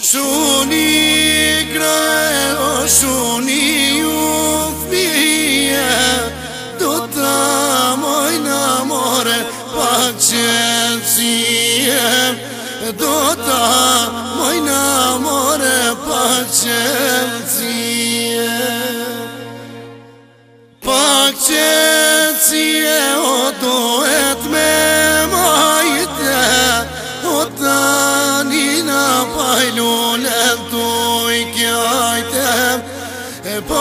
Shuni gra e o shuni u fbije Do ta moj namore more Do të moj në more tu i kjojtëm e po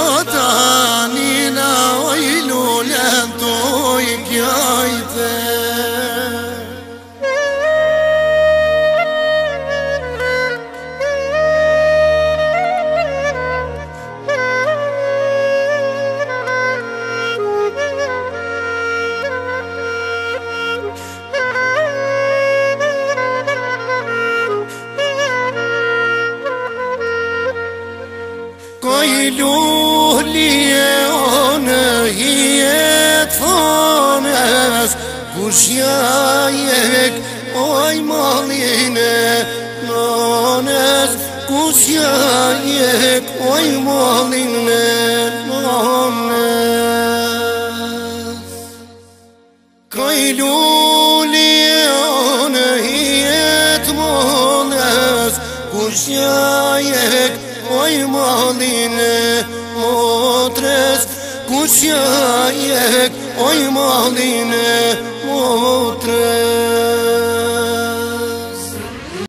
قيلوه لي أنا هي تفانس كوشيايك أي مالينا نانس كوشيايك أي مالينا نانس قيلوه لي أنا هي تفانس كوشيايك oj maline motres kush ja jek oj maline motres